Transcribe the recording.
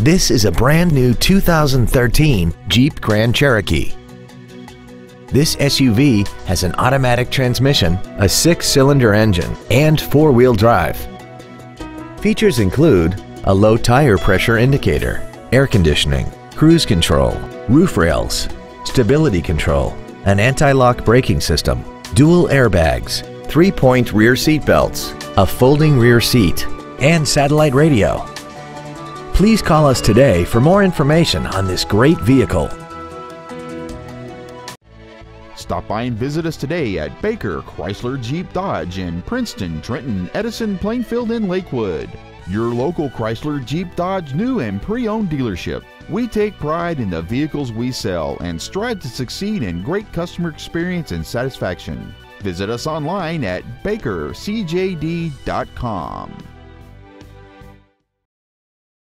This is a brand new 2013 Jeep Grand Cherokee. This SUV has an automatic transmission, a six-cylinder engine, and four-wheel drive. Features include a low tire pressure indicator, air conditioning, cruise control, roof rails, stability control, an anti-lock braking system, dual airbags, three-point rear seat belts, a folding rear seat, and satellite radio. Please call us today for more information on this great vehicle. Stop by and visit us today at Baker Chrysler Jeep Dodge in Princeton, Trenton, Edison, Plainfield, and Lakewood. Your local Chrysler Jeep Dodge new and pre owned dealership. We take pride in the vehicles we sell and strive to succeed in great customer experience and satisfaction. Visit us online at bakercjd.com.